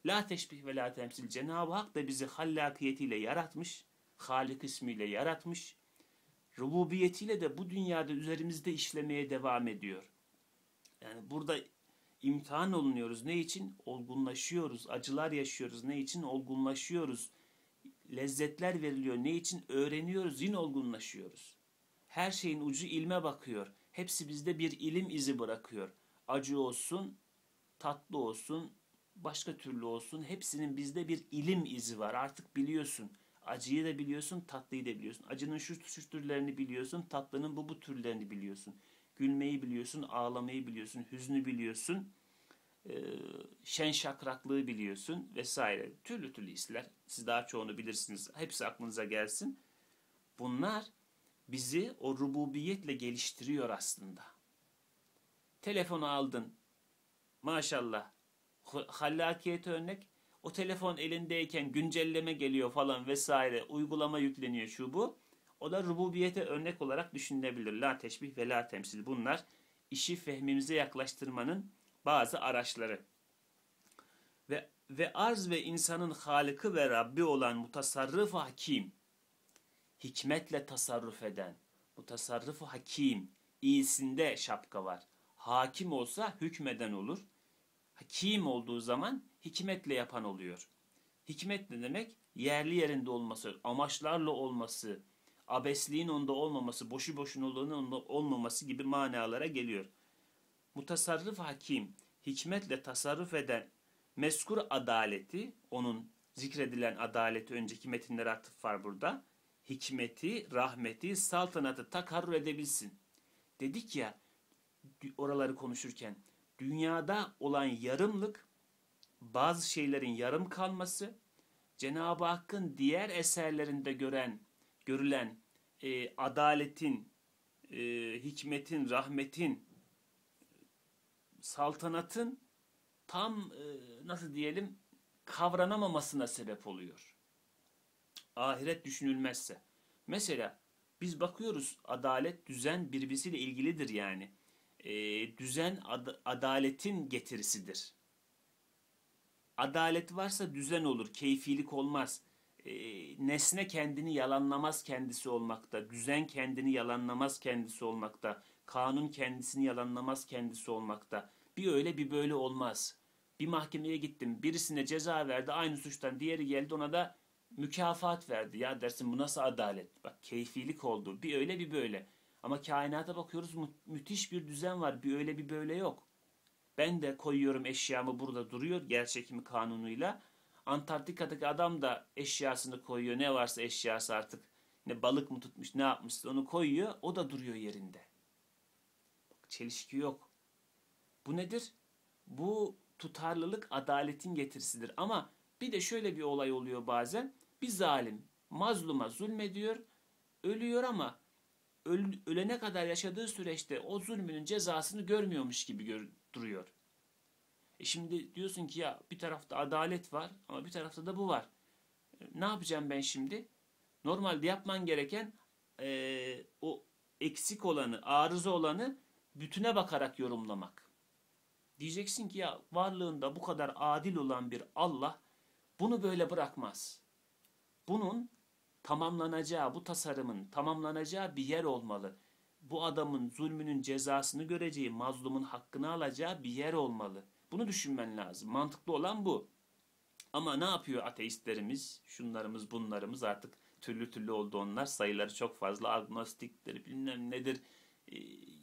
La teşbih ve la temsil. Cenab-ı Hak da bizi hallakiyetiyle yaratmış, Halik ismiyle yaratmış. Rububiyetiyle de bu dünyada üzerimizde işlemeye devam ediyor. Yani burada imtihan olunuyoruz. Ne için? Olgunlaşıyoruz. Acılar yaşıyoruz. Ne için? Olgunlaşıyoruz. Lezzetler veriliyor. Ne için? Öğreniyoruz. Yine olgunlaşıyoruz. Her şeyin ucu ilme bakıyor. Hepsi bizde bir ilim izi bırakıyor. Acı olsun, tatlı olsun, başka türlü olsun. Hepsinin bizde bir ilim izi var. Artık biliyorsun. Acıyı da biliyorsun, tatlıyı da biliyorsun. Acının şu, şu türlerini biliyorsun, tatlının bu bu türlerini biliyorsun. Gülmeyi biliyorsun, ağlamayı biliyorsun, hüznü biliyorsun, şen şakraklığı biliyorsun vesaire. Türlü türlü hisler. Siz daha çoğunu bilirsiniz. Hepsi aklınıza gelsin. Bunlar bizi o rububiyetle geliştiriyor aslında. Telefonu aldın. Maşallah. Hallakiyet örnek. O telefon elindeyken güncelleme geliyor falan vesaire. Uygulama yükleniyor şu bu. O da rububiyete örnek olarak düşünülebilir. La teşbih ve la temsil. Bunlar işi fehmimize yaklaştırmanın bazı araçları. Ve, ve arz ve insanın halıkı ve Rabbi olan mutasarrıf hakim, hikmetle tasarruf eden, mutasarrıf hakim, iyisinde şapka var. Hakim olsa hükmeden olur. Hakim olduğu zaman hikmetle yapan oluyor. Hikmet ne demek? Yerli yerinde olması, amaçlarla olması, abesliğin onda olmaması, boşu boşunalığının onda olmaması gibi manalara geliyor. Mutasarrıf hakim, hikmetle tasarruf eden meskur adaleti, onun zikredilen adaleti önceki metinlere atıf var burada. Hikmeti, rahmeti, saltanatı takarrur edebilsin. Dedik ya oraları konuşurken dünyada olan yarımlık bazı şeylerin yarım kalması Cenab-ı Hakk'ın diğer eserlerinde gören görülen e, adaletin, e, hikmetin, rahmetin, saltanatın tam e, nasıl diyelim kavranamamasına sebep oluyor. Ahiret düşünülmezse. Mesela biz bakıyoruz adalet, düzen birbirisiyle ilgilidir yani. E, düzen ad, adaletin getirisidir. Adalet varsa düzen olur, keyfilik olmaz e, nesne kendini yalanlamaz kendisi olmakta, düzen kendini yalanlamaz kendisi olmakta, kanun kendisini yalanlamaz kendisi olmakta. Bir öyle bir böyle olmaz. Bir mahkemeye gittim, birisine ceza verdi aynı suçtan, diğeri geldi ona da mükafat verdi. Ya dersin bu nasıl adalet? Bak keyfilik oldu. Bir öyle bir böyle. Ama kainata bakıyoruz mü müthiş bir düzen var. Bir öyle bir böyle yok. Ben de koyuyorum eşyamı burada duruyor gerçekimi kanunuyla. Antarktika'daki adam da eşyasını koyuyor. Ne varsa eşyası artık. Ne balık mı tutmuş ne yapmışsa onu koyuyor. O da duruyor yerinde. Bak, çelişki yok. Bu nedir? Bu tutarlılık adaletin getirisidir. Ama bir de şöyle bir olay oluyor bazen. Bir zalim mazluma zulmediyor. Ölüyor ama ölene kadar yaşadığı süreçte o zulmünün cezasını görmüyormuş gibi gör, duruyor. E şimdi diyorsun ki ya bir tarafta adalet var ama bir tarafta da bu var. E, ne yapacağım ben şimdi? Normalde yapman gereken e, o eksik olanı, arıza olanı bütüne bakarak yorumlamak. Diyeceksin ki ya varlığında bu kadar adil olan bir Allah bunu böyle bırakmaz. Bunun tamamlanacağı, bu tasarımın tamamlanacağı bir yer olmalı. Bu adamın zulmünün cezasını göreceği, mazlumun hakkını alacağı bir yer olmalı. Bunu düşünmen lazım. Mantıklı olan bu. Ama ne yapıyor ateistlerimiz, şunlarımız, bunlarımız artık türlü türlü oldu onlar. Sayıları çok fazla. Agnostikleri bilmem nedir. E,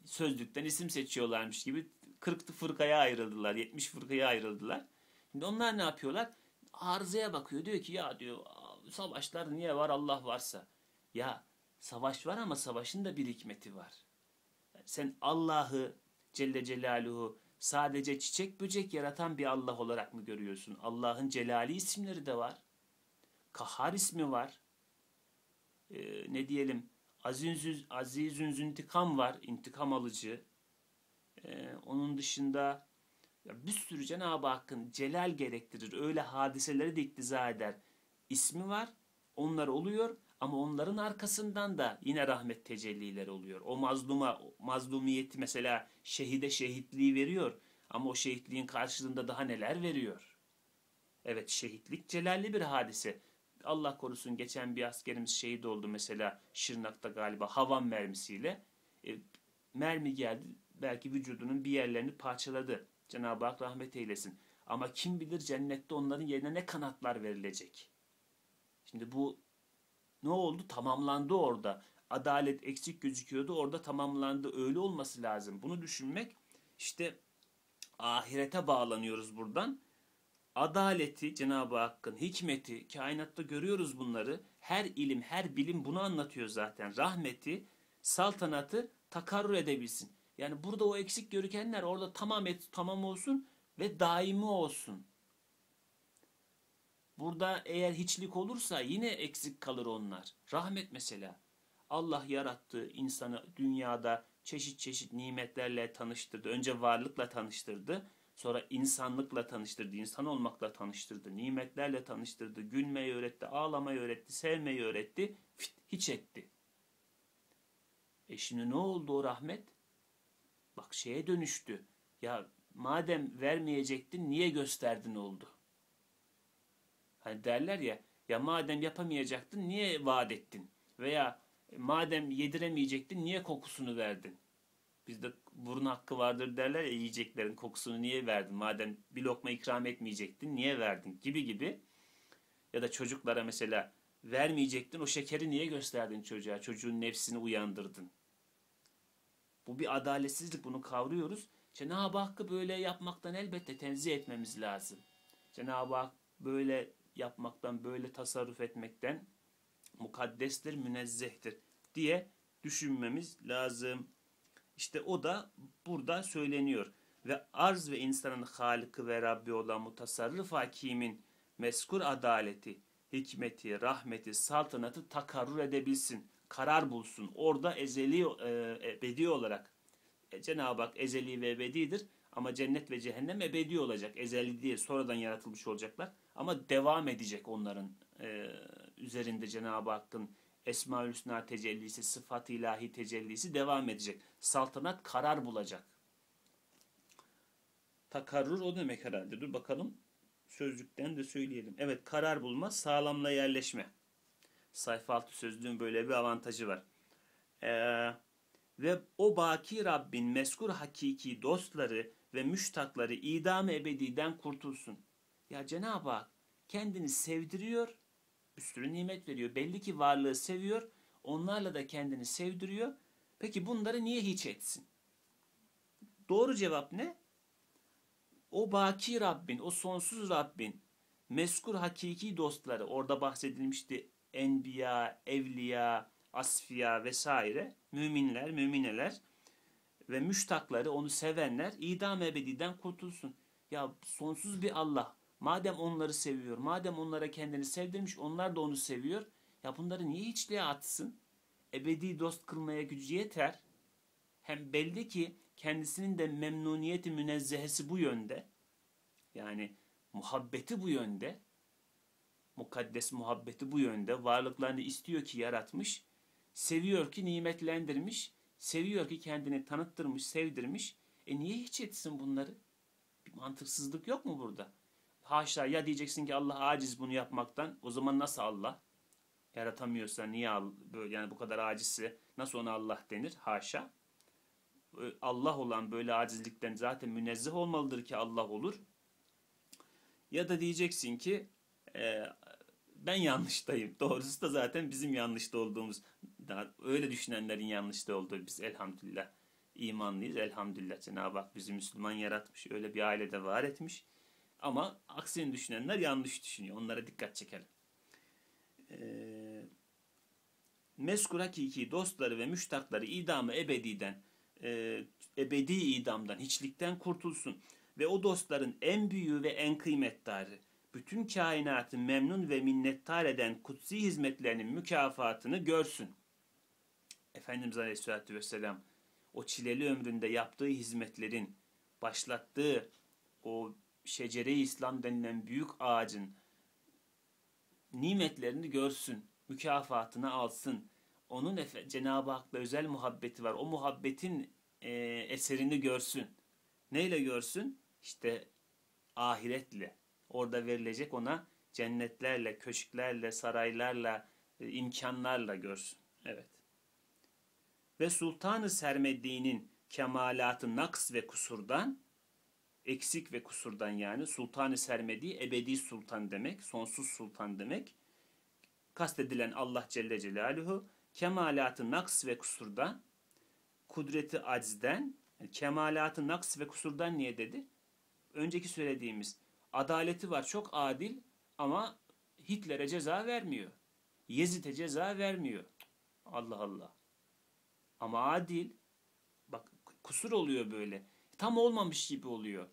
sözlükten isim seçiyorlarmış gibi 40 fırkaya ayrıldılar. 70 fırkaya ayrıldılar. Şimdi onlar ne yapıyorlar? Arızaya bakıyor. Diyor ki ya diyor savaşlar niye var Allah varsa. Ya savaş var ama savaşın da bir hikmeti var. Sen Allah'ı Celle Celaluhu sadece çiçek böcek yaratan bir Allah olarak mı görüyorsun? Allah'ın celali isimleri de var. Kahhar ismi var. Ee, ne diyelim? Azizün, Azizün intikam var. intikam alıcı. Ee, onun dışında ya bir sürü Cenab-ı Hakk'ın celal gerektirir. Öyle hadiseleri de iktiza eder. İsmi var. Onlar oluyor ama onların arkasından da yine rahmet tecellileri oluyor. O mazluma, mazlumiyeti mesela şehide şehitliği veriyor. Ama o şehitliğin karşılığında daha neler veriyor? Evet şehitlik celalli bir hadise. Allah korusun geçen bir askerimiz şehit oldu mesela Şırnak'ta galiba havan mermisiyle. E, mermi geldi belki vücudunun bir yerlerini parçaladı. Cenab-ı Hak rahmet eylesin. Ama kim bilir cennette onların yerine ne kanatlar verilecek. Şimdi bu ne oldu? Tamamlandı orada. Adalet eksik gözüküyordu. Orada tamamlandı. Öyle olması lazım. Bunu düşünmek işte ahirete bağlanıyoruz buradan. Adaleti, Cenab-ı Hakk'ın hikmeti, kainatta görüyoruz bunları. Her ilim, her bilim bunu anlatıyor zaten. Rahmeti, saltanatı takarrur edebilsin. Yani burada o eksik görükenler orada tamam et, tamam olsun ve daimi olsun. Burada eğer hiçlik olursa yine eksik kalır onlar. Rahmet mesela. Allah yarattı insanı dünyada çeşit çeşit nimetlerle tanıştırdı. Önce varlıkla tanıştırdı. Sonra insanlıkla tanıştırdı. insan olmakla tanıştırdı. Nimetlerle tanıştırdı. Gülmeyi öğretti. Ağlamayı öğretti. Sevmeyi öğretti. Fit, hiç etti. E şimdi ne oldu o rahmet? Bak şeye dönüştü. Ya madem vermeyecektin niye gösterdin oldu. Hani derler ya ya madem yapamayacaktın niye vaat ettin? Veya madem yediremeyecektin niye kokusunu verdin? Bizde burun hakkı vardır derler ya yiyeceklerin kokusunu niye verdin? Madem bir lokma ikram etmeyecektin niye verdin? Gibi gibi. Ya da çocuklara mesela vermeyecektin o şekeri niye gösterdin çocuğa? Çocuğun nefsini uyandırdın. Bu bir adaletsizlik bunu kavruyoruz. Cenab-ı Hakk'ı böyle yapmaktan elbette tenzih etmemiz lazım. Cenab-ı Hak böyle yapmaktan, böyle tasarruf etmekten mukaddestir, münezzehtir diye düşünmemiz lazım. İşte o da burada söyleniyor. Ve arz ve insanın halıkı ve Rabbi olan mutasarrıf hakimin meskur adaleti, hikmeti, rahmeti, saltanatı takarrur edebilsin, karar bulsun. Orada ezeli, e, ebedi olarak e, Cenab-ı Hak ezeli ve ebedidir ama cennet ve cehennem ebedi olacak. Ezeli diye sonradan yaratılmış olacaklar. Ama devam edecek onların e, üzerinde Cenab-ı Hakk'ın Esma-ül Hüsna tecellisi, sıfat ilahi tecellisi devam edecek. Saltanat karar bulacak. Takarrur o demek herhalde. Dur bakalım. Sözlükten de söyleyelim. Evet karar bulma, sağlamla yerleşme. Sayfa altı sözlüğün böyle bir avantajı var. Ee, ve o baki Rabbin meskur hakiki dostları ve müştakları idam ebediden kurtulsun. Ya Cenab-ı Hak kendini sevdiriyor, sürü nimet veriyor. Belli ki varlığı seviyor, onlarla da kendini sevdiriyor. Peki bunları niye hiç etsin? Doğru cevap ne? O baki Rabbin, o sonsuz Rabbin, meskur hakiki dostları, orada bahsedilmişti enbiya, evliya, asfiya vesaire, müminler, mümineler ve müştakları, onu sevenler idam ebediden kurtulsun. Ya sonsuz bir Allah, madem onları seviyor, madem onlara kendini sevdirmiş, onlar da onu seviyor, ya bunları niye hiçliğe atsın? Ebedi dost kılmaya gücü yeter. Hem belli ki kendisinin de memnuniyeti münezzehesi bu yönde. Yani muhabbeti bu yönde. Mukaddes muhabbeti bu yönde. Varlıklarını istiyor ki yaratmış. Seviyor ki nimetlendirmiş. Seviyor ki kendini tanıttırmış, sevdirmiş. E niye hiç etsin bunları? Bir mantıksızlık yok mu burada? Haşa ya diyeceksin ki Allah aciz bunu yapmaktan. O zaman nasıl Allah? Yaratamıyorsa niye böyle yani bu kadar acizse nasıl ona Allah denir? Haşa. Allah olan böyle acizlikten zaten münezzeh olmalıdır ki Allah olur. Ya da diyeceksin ki e, ben yanlıştayım. Doğrusu da zaten bizim yanlışta olduğumuz, daha öyle düşünenlerin yanlışta olduğu biz elhamdülillah imanlıyız. Elhamdülillah Cenab-ı Hak bizi Müslüman yaratmış. Öyle bir ailede var etmiş. Ama aksini düşünenler yanlış düşünüyor. Onlara dikkat çekelim. Ee, meskur hakiki dostları ve müştakları idamı ebediden e, ebedi idamdan, hiçlikten kurtulsun. Ve o dostların en büyüğü ve en kıymettarı, bütün kainatı memnun ve minnettar eden kutsi hizmetlerinin mükafatını görsün. Efendimiz Aleyhisselatü Vesselam o çileli ömründe yaptığı hizmetlerin, başlattığı o şecere-i İslam denilen büyük ağacın nimetlerini görsün, mükafatını alsın. Onun Cenab-ı Hak'la özel muhabbeti var. O muhabbetin e, eserini görsün. Neyle görsün? İşte ahiretle. Orada verilecek ona cennetlerle, köşklerle, saraylarla, e, imkanlarla görsün. Evet. Ve Sultanı Sermedi'nin kemalatı naks ve kusurdan, eksik ve kusurdan yani Sultanı Sermedi ebedi sultan demek, sonsuz sultan demek. Kastedilen Allah Celle Celaluhu kemalatı naks ve kusurdan, kudreti acizden, yani kemalatı naks ve kusurdan niye dedi? Önceki söylediğimiz adaleti var çok adil ama Hitler'e ceza vermiyor. Yezid'e ceza vermiyor. Allah Allah. Ama adil. Bak kusur oluyor böyle. Tam olmamış gibi oluyor.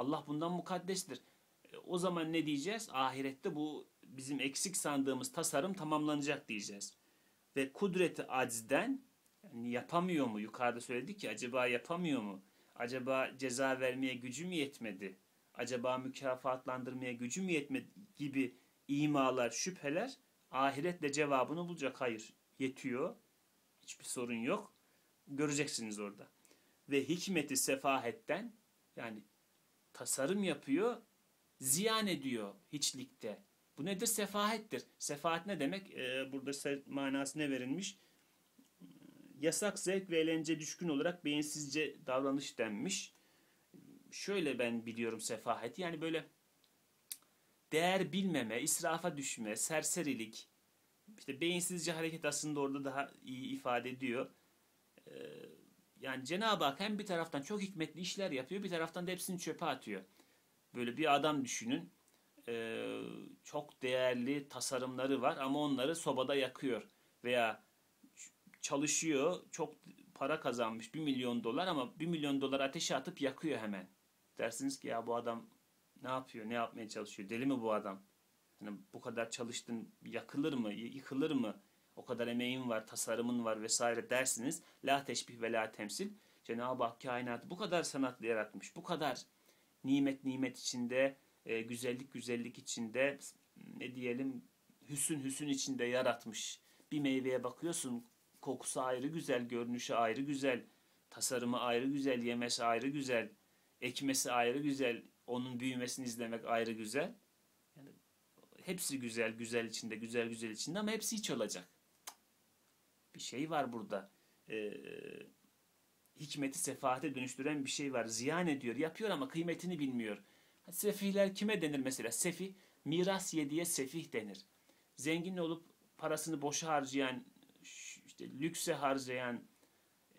Allah bundan mukaddestir. E, o zaman ne diyeceğiz? Ahirette bu bizim eksik sandığımız tasarım tamamlanacak diyeceğiz. Ve kudreti acizden yani yapamıyor mu? Yukarıda söyledik ki acaba yapamıyor mu? Acaba ceza vermeye gücü mü yetmedi? Acaba mükafatlandırmaya gücü mü yetmedi gibi imalar, şüpheler ahiretle cevabını bulacak. Hayır, yetiyor. Hiçbir sorun yok. Göreceksiniz orada. Ve hikmeti sefahetten yani tasarım yapıyor, ziyan ediyor hiçlikte. Bu nedir? Sefahettir. Sefahet ne demek? Ee, burada manası ne verilmiş? Yasak zevk ve eğlence düşkün olarak beyinsizce davranış denmiş. Şöyle ben biliyorum sefaheti. Yani böyle değer bilmeme, israfa düşme, serserilik, işte beyinsizce hareket aslında orada daha iyi ifade ediyor. Ee, yani Cenab-ı Hak hem bir taraftan çok hikmetli işler yapıyor, bir taraftan da hepsini çöpe atıyor. Böyle bir adam düşünün. Ee, çok değerli tasarımları var ama onları sobada yakıyor. Veya çalışıyor, çok para kazanmış 1 milyon dolar ama 1 milyon dolar ateşe atıp yakıyor hemen. Dersiniz ki ya bu adam ne yapıyor, ne yapmaya çalışıyor, deli mi bu adam? Hani bu kadar çalıştın yakılır mı, yıkılır mı? O kadar emeğin var, tasarımın var vesaire dersiniz. La teşbih ve la temsil. Cenab-ı Hak kainatı bu kadar sanatlı yaratmış. Bu kadar nimet nimet içinde, e, güzellik güzellik içinde, ne diyelim hüsün hüsün içinde yaratmış. Bir meyveye bakıyorsun kokusu ayrı güzel, görünüşü ayrı güzel, tasarımı ayrı güzel, yemesi ayrı güzel, ekmesi ayrı güzel, onun büyümesini izlemek ayrı güzel. Yani hepsi güzel, güzel içinde, güzel güzel içinde ama hepsi hiç olacak. Bir şey var burada. Ee, hikmeti sefahate dönüştüren bir şey var. Ziyan ediyor, yapıyor ama kıymetini bilmiyor. Sefihler kime denir mesela? Sefih, miras yediye sefih denir. Zengin olup parasını boşa harcayan, işte lükse harcayan,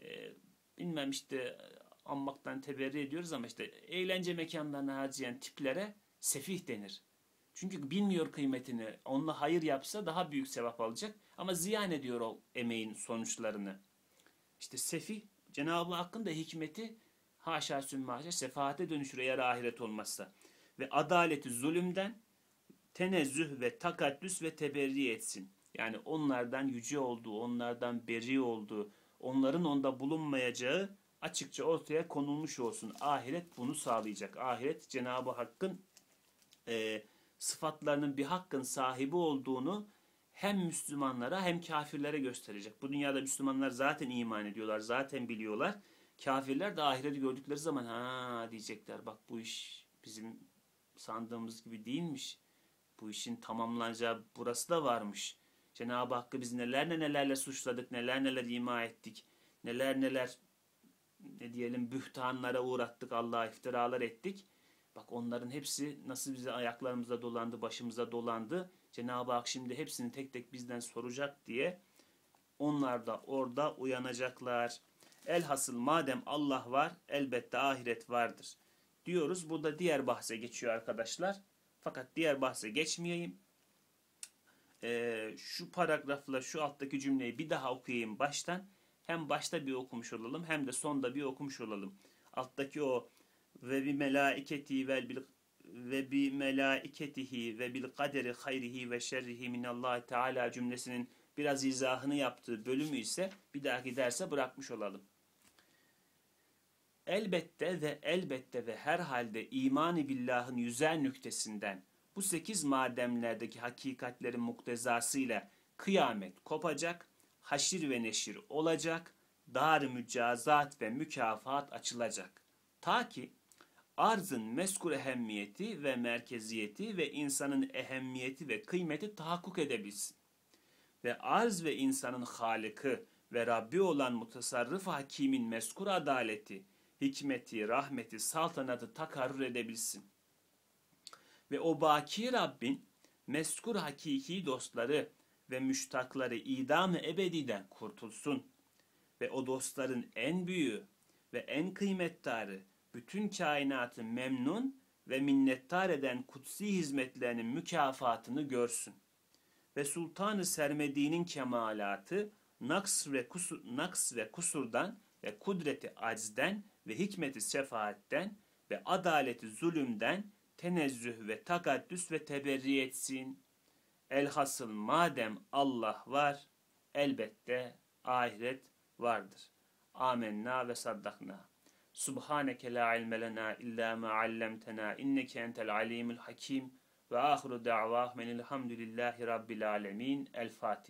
e, bilmem işte anmaktan teberri ediyoruz ama işte eğlence mekanlarına harcayan tiplere sefih denir. Çünkü bilmiyor kıymetini. Onunla hayır yapsa daha büyük sevap alacak. Ama ziyan ediyor o emeğin sonuçlarını. İşte sefih, Cenab-ı Hakk'ın da hikmeti haşa sümme sefahate dönüşür eğer ahiret olmazsa. Ve adaleti zulümden tenezzüh ve takaddüs ve teberri etsin. Yani onlardan yüce olduğu, onlardan beri olduğu, onların onda bulunmayacağı açıkça ortaya konulmuş olsun. Ahiret bunu sağlayacak. Ahiret Cenab-ı Hakk'ın e, sıfatlarının bir hakkın sahibi olduğunu hem Müslümanlara hem kafirlere gösterecek. Bu dünyada Müslümanlar zaten iman ediyorlar, zaten biliyorlar. Kafirler de ahireti gördükleri zaman ha diyecekler bak bu iş bizim sandığımız gibi değilmiş. Bu işin tamamlanacağı burası da varmış. Cenab-ı Hakk'ı biz neler nelerle suçladık, neler neler ima ettik, neler neler ne diyelim bühtanlara uğrattık, Allah'a iftiralar ettik. Bak onların hepsi nasıl bize ayaklarımıza dolandı, başımıza dolandı. Cenab-ı Hak şimdi hepsini tek tek bizden soracak diye onlar da orada uyanacaklar. Elhasıl madem Allah var elbette ahiret vardır. Diyoruz. Burada diğer bahse geçiyor arkadaşlar. Fakat diğer bahse geçmeyeyim. Ee, şu paragrafla şu alttaki cümleyi bir daha okuyayım baştan. hem başta bir okumuş olalım hem de sonda bir okumuş olalım. Alttaki o ve bi melaiketi vel bil ve bi melaiketihi ve bil kaderi hayrihi ve şerrihi minallahi teala cümlesinin biraz izahını yaptığı bölümü ise bir dahaki derse bırakmış olalım. Elbette ve elbette ve herhalde imani billahın yüzer nüktesinden bu sekiz mademlerdeki hakikatlerin muktezasıyla kıyamet kopacak, haşir ve neşir olacak, dar mücazat ve mükafat açılacak. Ta ki arzın meskur ehemmiyeti ve merkeziyeti ve insanın ehemmiyeti ve kıymeti tahakkuk edebilsin. Ve arz ve insanın halikı ve Rabbi olan mutasarrıf hakimin meskur adaleti, hikmeti, rahmeti, saltanatı takarrur edebilsin. Ve o baki Rabbin meskur hakiki dostları ve müştakları idam-ı ebediden kurtulsun. Ve o dostların en büyüğü ve en kıymettarı bütün kainatı memnun ve minnettar eden kutsi hizmetlerinin mükafatını görsün. Ve Sultanı Sermedi'nin kemalatı naks ve, kusur, naks ve kusurdan ve kudreti aczden ve hikmeti sefaatten ve adaleti zulümden tenezzüh ve takaddüs ve teberri etsin. Elhasıl madem Allah var, elbette ahiret vardır. Amenna ve saddakna. Subhaneke la ilme lena illa ma allamtena inneke entel alimul hakim ve ahiru da'vah menilhamdülillahi rabbil alemin. El Fatiha.